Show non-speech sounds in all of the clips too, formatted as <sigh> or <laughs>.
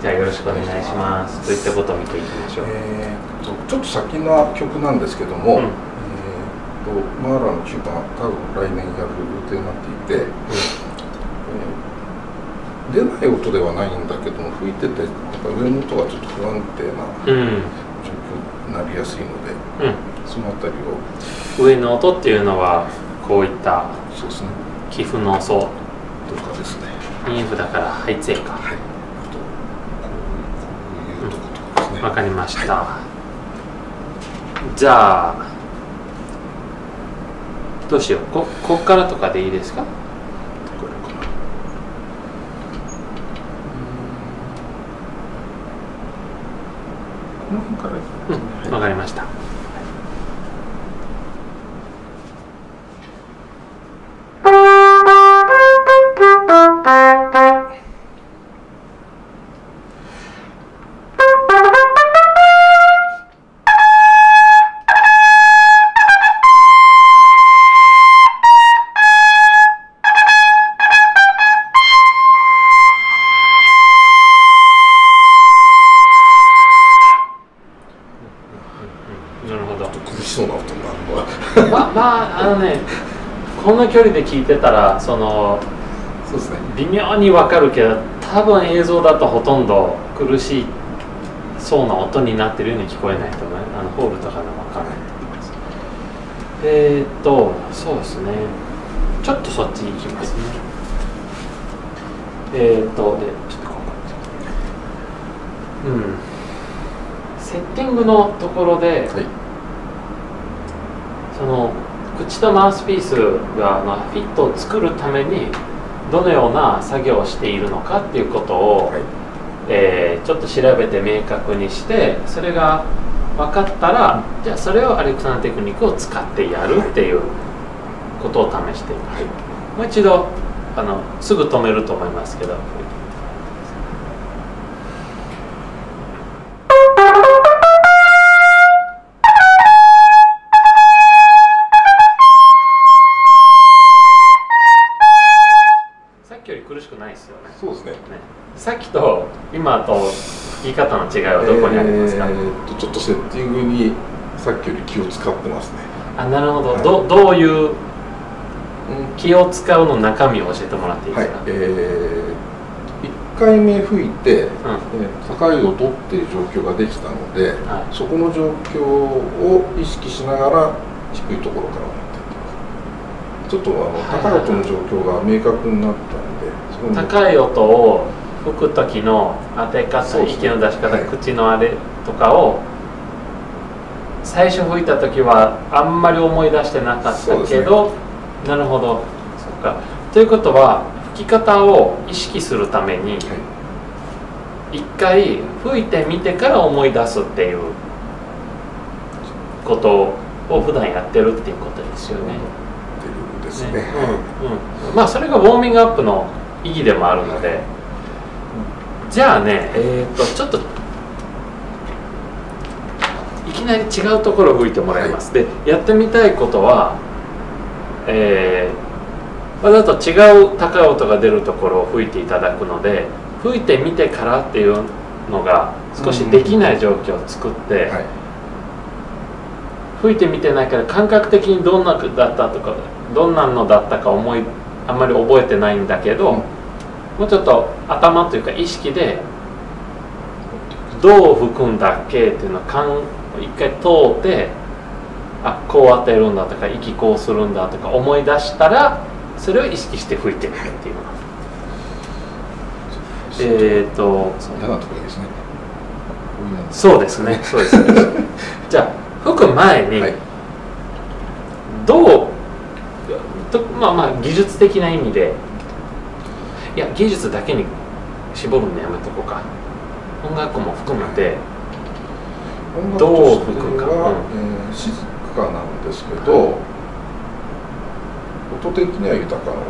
じゃあよろしくお願いします。どういったことを見ていきましょう、えー、とちょっと先の曲なんですけども、うん。えー、とマーラの中盤多分来年やる予定になっていて、えー出ない音ではないんだけども吹いててやっぱ上の音がちょっと不安定なうん。状況になりやすいのでうん。そのあたりを。上の音っていうのはこういったそうですね。寄付の音。とかですね。インフだからハイツェか。はいあとこういうこういうとことかですねわかりました、じゃあどうしよう。ここっからとかでいいですか？これかなこの辺からいきますね。うんわかりましたああのねこんな距離で聞いてたらそのそうですね。微妙にわかるけど多分映像だとほとんど苦しいそうな音になってるように聞こえないと思う。あのホールとかでもわからない。と思いますえー、っとそうですね。ちょっとそっちに行きますね。えー、っとでちょっとここ。うん。セッティングのところで、はい。その口とマウスピースがまあフィットを作るためにどのような作業をしているのかっていうことを、はい。えーちょっと調べて明確にしてそれが分かったらじゃあそれをアレクサンダーテクニックを使ってやるっていうことを試しています、もう一度あのすぐ止めると思いますけどくないですよね。そうですね。ね。さっきと今と言い方の違いはどこにありますか、えーっとちょっとセッティングにさっきより気を使ってますね。あなるほど、はい。どどういう気を使うの中身を教えてもらっていいですか、はい。えー、1回目吹いて、えー高い音っていう状況ができたので、はい。そこの状況を意識しながら低いところから持っていってます。ちょっとあのはい。高い音の状況が明確になった高い音を吹く時の当て方、息の出し方、はい口のあれとかを最初吹いた時はあんまり思い出してなかったけど、なるほど。そっか。ということは吹き方を意識するためにはい。一回吹いてみてから思い出すっていうことを普段やってるっていうことですよね。うんうん、まあそれがウォーミングアップの意義でもあるので。じゃあねえっ、とちょっといきなり違うところを吹いてもらいます、でやってみたいことはえー、わざと違う高い音が出るところを吹いていただくので吹いてみてからっていうのが少しできない状況を作って、はい。吹いてみてないから感覚的にどんなだったとかどんなのだったか思いあんまり覚えてないんだけど、うん。もうちょっと頭というか意識でどう吹くんだっけっていうのを一回通ってあこう当てるんだとか息こうするんだとか思い出したらそれを意識して吹いてみるっていうの。が、えっ、と嫌なところですね。そうですね。そうです。<laughs> じゃあ吹く前に、はい。どうとまあまあ技術的な意味で。いや技術だけに絞るのやめとこうか。音楽も含めて。どう吹くか。は、うん。えー静かなんですけど、音的には豊かな音。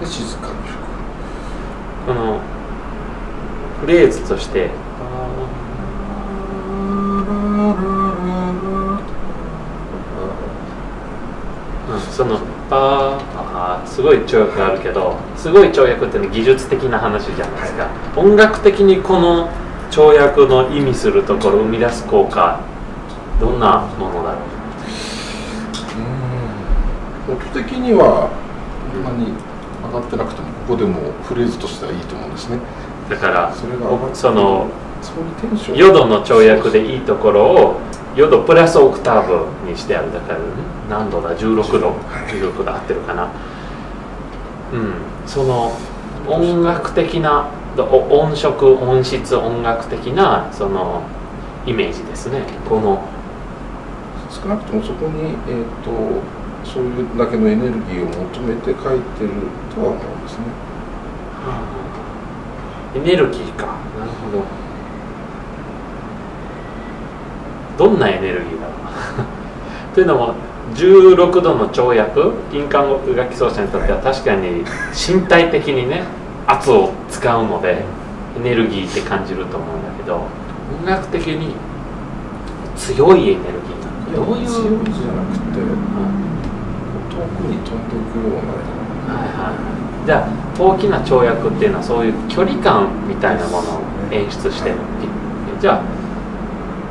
で静かに吹く。このフレーズとして。ううん、そのああすごい跳躍があるけどすごい跳躍って、ね、技術的な話じゃないですか、音楽的にこの跳躍の意味するところ生み出す効果どんなものだろう？音的にはそん。なに上がってなくてもここでもフレーズとしてはいいと思うんですね。だからそれがそのそこにテンションヨドの跳躍でいいところをヨドプラスオクターブにしてあるだから何度だ？16度。16度合ってるかな。うん。その音楽的な音色音質音楽的なそのイメージですね。この少なくともそこに、えーと、そういうだけのエネルギーを求めて書いてるとは思うんですね、はあ、エネルギーか。なるほどどんなエネルギーだろう <laughs> というのも16度の跳躍金管楽器奏者にとっては確かに身体的にね圧を使うのでエネルギーって感じると思うんだけど音楽的に強いエネルギーなどういう強いじゃなくて、うん、遠くに飛んでいくようなはいはい。じゃあ大きな跳躍っていうのはそういう距離感みたいなものを演出してる、じゃあ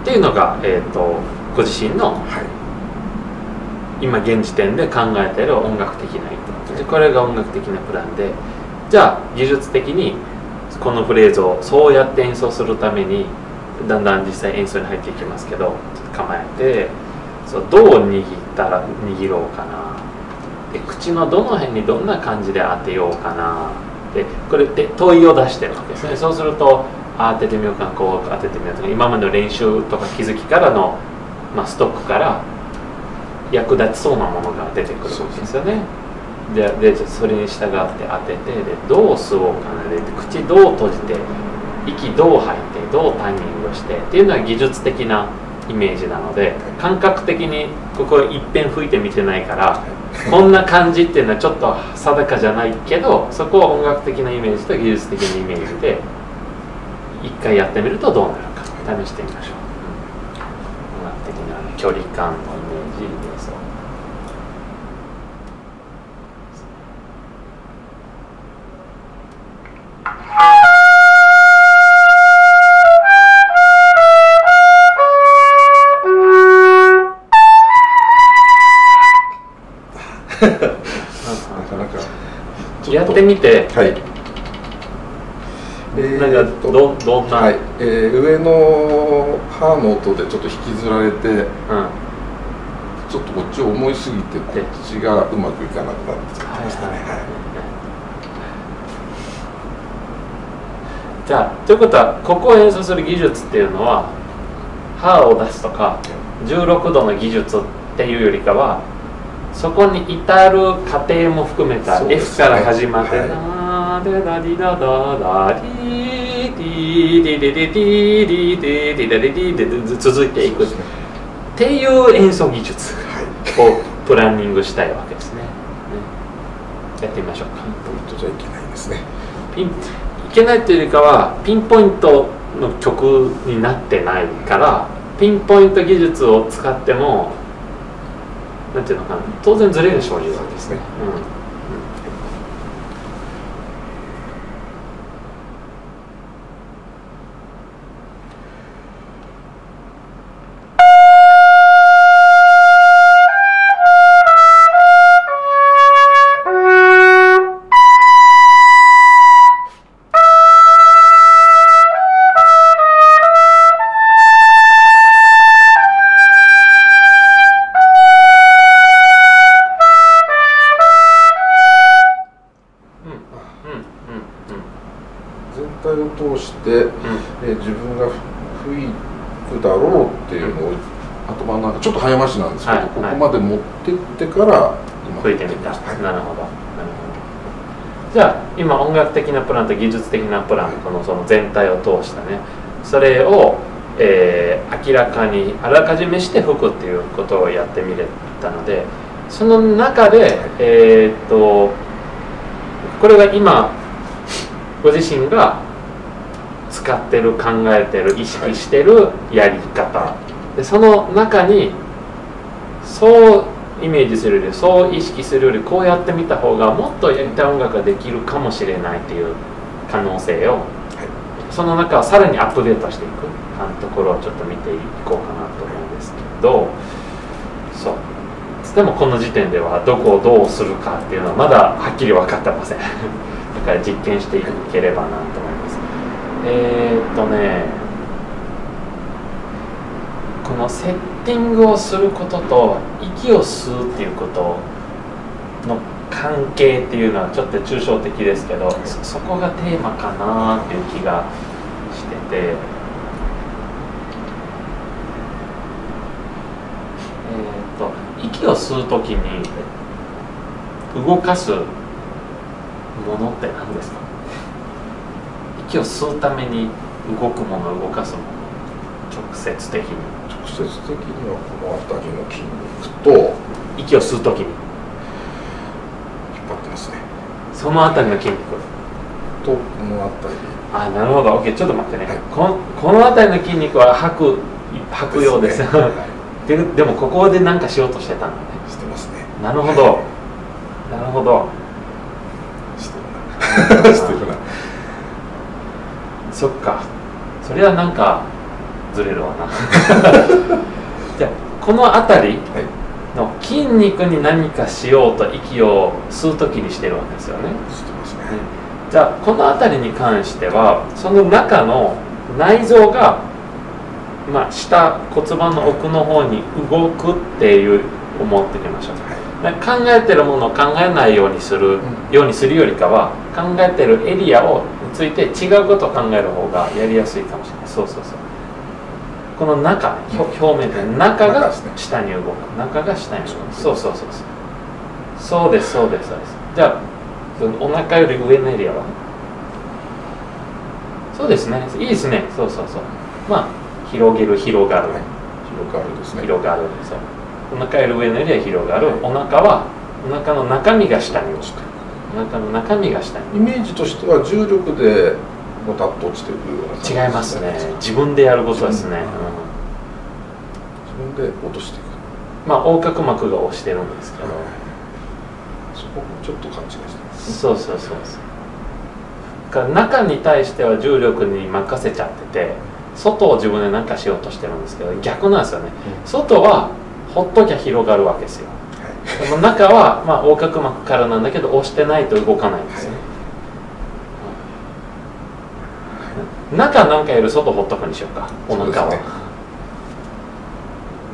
っていうのが、えーと、ご自身の、はい、今現時点で考えている音楽的な意図。でこれが音楽的なプランでじゃあ技術的にこのフレーズをそうやって演奏するためにだんだん実際演奏に入っていきますけど構えてそうどう握ったら握ろうかな。で口のどの辺にどんな感じで当てようかな。でこれって問いを出してるわけですね。そうすると当ててみようかこう当ててみようとか今までの練習とか気づきからの、まあ、ストックから役立ちそうなものが出てくるわけですよね。ででそれに従って当ててでどう吸おうかなで口どう閉じて息どう吐いてどうタイミングしてっていうのは技術的なイメージなので感覚的にここいっぺん吹いてみてないからこんな感じっていうのはちょっと定かじゃないけどそこは音楽的なイメージと技術的なイメージで一回やってみるとどうなるか。試してみましょう、音楽的な距離感のイメージ瞑想 <laughs> やってみて、はい。えなんかどどんな、はい。えー、上の歯の音でちょっと引きずられて、うん、ちょっとこっちを思いすぎてこっちがうまくいかなくなってきましたね、はい。じゃあということはここを演奏する技術っていうのは歯を出すとか16度の技術っていうよりかはそこに至る過程も含めた F から始まって、はいでダディダダダディディディディディディディディディディディディ続いていくっていう演奏技術をプランニングしたいわけですねやってみましょうかピンポイントじゃいけないですねピンいけないというよりかはピンポイントの曲になってないからピンポイント技術を使ってもなんていうのかな当然ズレが生じるわけですね、うんから吹いてみた、はい、なるほど。じゃあ今音楽的なプランと技術的なプラン、このその全体を通したね。それを、えー、明らかにあらかじめして吹くっていうことをやってみれたのでその中で、えー、っとこれが今ご自身が使ってる考えてる意識してるやり方。でその中にそうイメージするよりそう意識するよりこうやってみた方がもっとやりたい音楽ができるかもしれないっていう可能性を、その中をさらにアップデートしていくところをちょっと見ていこうかなと思うんですけどそう。でもこの時点ではどこをどうするかっていうのはまだはっきり分かってません。<laughs> だから実験していければなと。えー、っとねこのセッティングをすることと息を吸うっていうことの関係っていうのはちょっと抽象的ですけどそこがテーマかなっていう気がしててえっと息を吸う時に動かすものって何ですか？息を吸うために動くもの動かすもの。直接的に。直接的にはこの辺りの筋肉と息を吸う時に。引っ張ってますね。その辺りの筋肉。とこの辺り。あなるほど。OK ちょっと待ってね、はい、ここの辺りの筋肉は吐く吐くようです、ね。はい。<laughs> ででもここで何かしようとしてたんだね。してますね。なるほど。なるほど。してるな。<laughs> してる。なそっか。それはなんかずれるわな。<laughs> じゃあこの辺りの筋肉に何かしようと息を吸う時にしてるわけですよね。ね、じゃあこの辺りに関してはその中の内臓がまあ、下骨盤の奥の方に動くっていう思ってきましょう、はい、考えてるものを考えないようにする、ようにするよりかは考えてるエリアをについて違うことを考える方がやりやすいかもしれない。そうそうそう。この中、表面で中が下に動く。中が下に動く。そうそうそうそうそう。ですそうですそうです。じゃあお腹より上のエリアは？そうですね。いいですね。そうそうそう。まあ広げる広がる、はい、広がるですね。広がる。そう。お腹より上のエリア広がる、はい、お腹はお腹の中身が下に落ちてるお腹の中身が下に。イメージとしては重力でボタッと落ちてくるような、ね、違いますね。自分でやることですね、うん、自分で落としていく。まあ横隔膜が押してるんですけど、はい、そこもちょっと勘違いしてます。そうそうそうそう。か中に対しては重力に任せちゃってて外を自分で何かしようとしてるんですけど逆なんですよね、うん、外はほっときゃ広がるわけですよ、はい、でも中は、まあ、横隔膜からなんだけど押してないと動かないんですよね、はい、中なんかより外ほっとくにしようかお腹は、ね、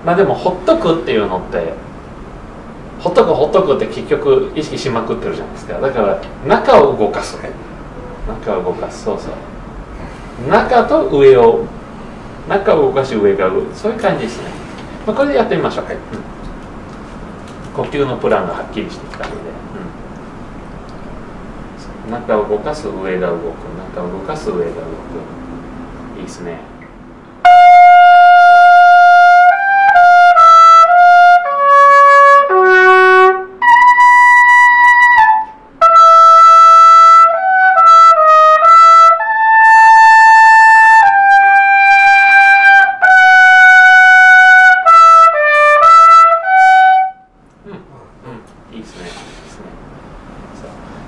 まあでもほっとくっていうのってほっとくほっとくって結局意識しまくってるじゃないですか。だから中を動かす、はい、中を動かす。そうそう。中と上を中を動かし上がそういう感じですね、まあ、これでやってみましょう、はい、呼吸のプランがはっきりしてきたので、うん、中を動かす上が動く。中を動かす上が動く。いいですね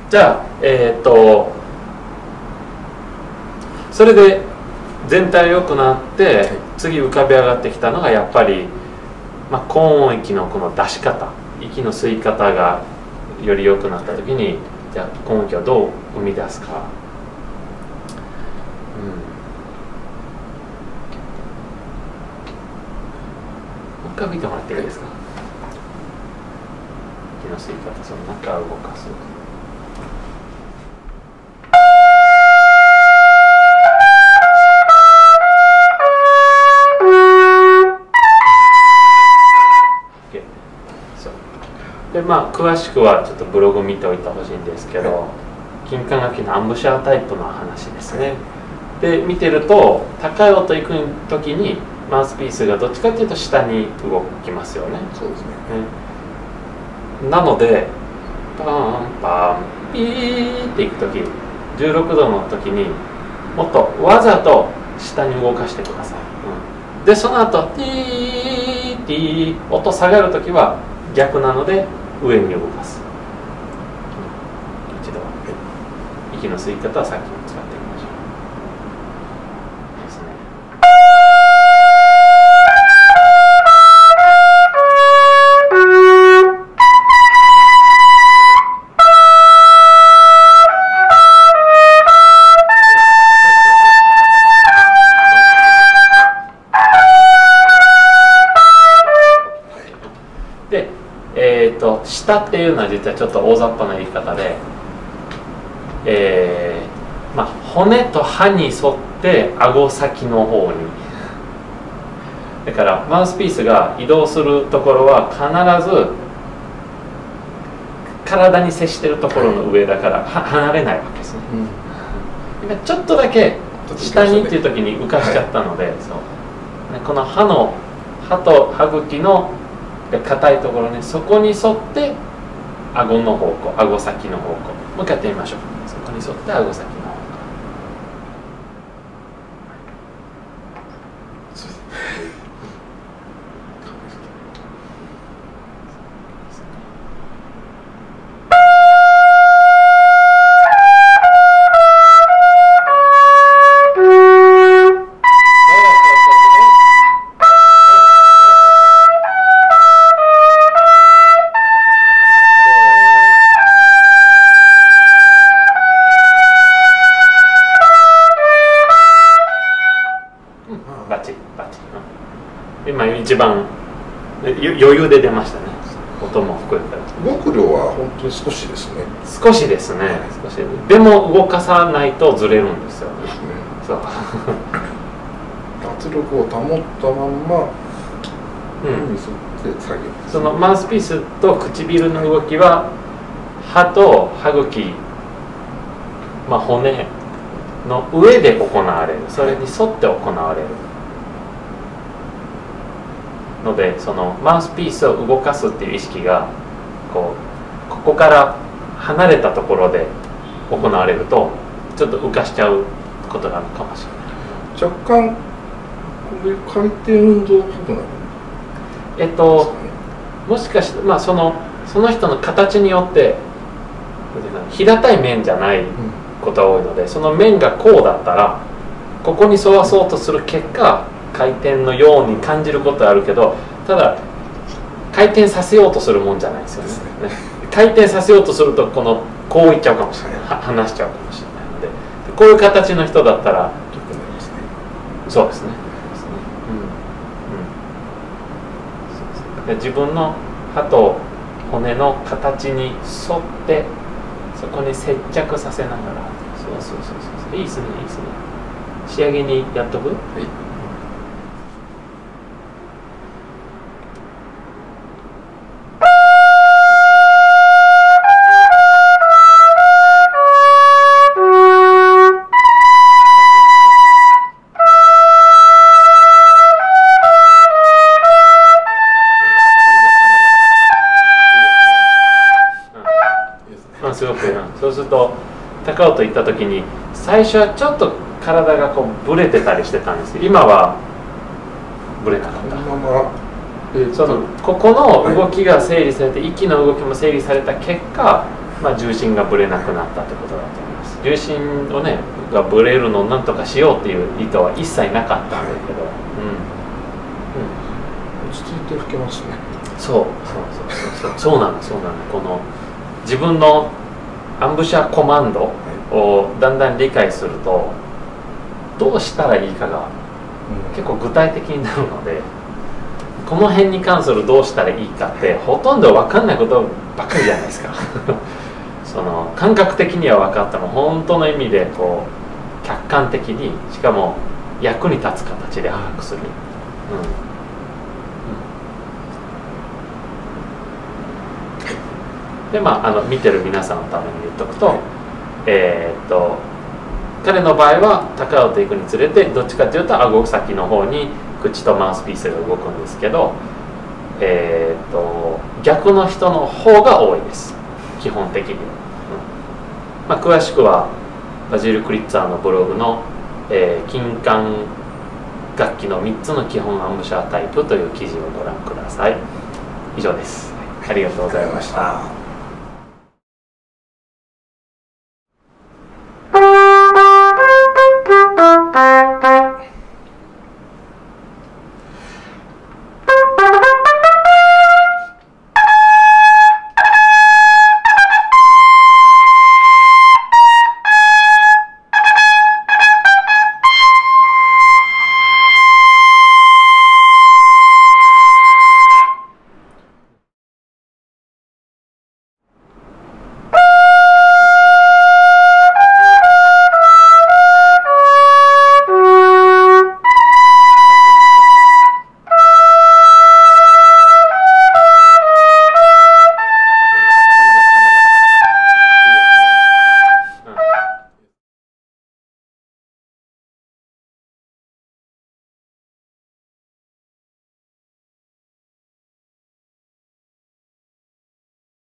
じゃあえー、っとそれで全体良くなって、はい、次浮かび上がってきたのがやっぱり、まあ、高音域のこの出し方息の吸い方がより良くなった時にじゃあ高音域をどう生み出すか、うん、もう一回見てもらっていいですか、息の吸い方その中を動かす。まあ詳しくはちょっとブログ見ておいてほしいんですけど、金管楽器のアンブシャータイプの話ですね、で見てると高い音行く時にマウスピースがどっちかっていうと下に動きますよね。そうですね、ね、なのでパンパンピーっていく時16度の時にもっとわざと下に動かしてください、うん、でその後ティーティー音下がる時は逆なので上に動かす、一度。息の吸い方はさっ下っていうのは実はちょっと大雑把な言い方で、えーまあ、骨と歯に沿って顎先の方に。だからマウスピースが移動するところは必ず体に接してるところの上だからは離れないわけですね。今ちょっとだけ下にっていう時に浮かしちゃったので、そう。ねこの歯の歯と歯茎の硬いところねそこに沿って顎の方向顎先の方向。もう一回やってみましょう。そこに沿って顎先。一番。余裕で出ましたね。音も含めたら。動く量は本当に少しですね。少しですね。少し。でも動かさないとずれるんですよ。ね。そう。圧力を保ったまんまうん。そのマウスピースと唇の動きは歯と歯茎、まあ、骨の上で行われる。それに沿って行われるのでそのマウスピースを動かすっていう意識がこうここから離れたところで行われるとちょっと浮かしちゃうことがあるかもしれない。若干回転運動っぽくなるんえっともしかしてまあそのその人の形によって平たい面じゃないことが多いのでその面がこうだったらここに沿わそうとする結果回転のように感じることはあるけどただ回転させようとするもんじゃないですよね。ねね。回転させようとするとこのこういっちゃうかもしれない。は離しちゃうかもしれない。のででこういう形の人だったらそうですね。うん。自分の歯と骨の形に沿ってそこに接着させながら。そうそうそうそう。いいですねいいですね。仕上げにやっとく？はい高尾と行った時に最初はちょっと体がこうブレてたりしてたんですけど今はブレなかこった。そのここの動きが整理されて息の動きも整理された結果、まあ、重心がぶれなくなったということだと思います。重心をねがぶれるのをなんとかしようっていう意図は一切なかったんだけど、うん。うん、落ち着いて吹けますね。そうそうそうそうそう。そうなのそうなの。この自分のアンブシャーコマンドをだんだん理解するとどうしたらいいかが結構具体的になるのでこの辺に関するどうしたらいいかってほとんど分かんないことばっかりじゃないですか。<laughs> その感覚的には分かっても本当の意味でこう客観的にしかも役に立つ形で把握する、うん。うん。でまああの見てる皆さんのために言っとくと、えーっと彼の場合は高尾と行くにつれてどっちかというと顎先の方に口とマウスピースが動くんですけど、えー、と逆の人の方が多いです。基本的には、うん。まあ、詳しくはバジル・クリッツァーのブログの、えー金管楽器の3つの基本アンブシャータイプという記事をご覧ください。以上です。ありがとうございました。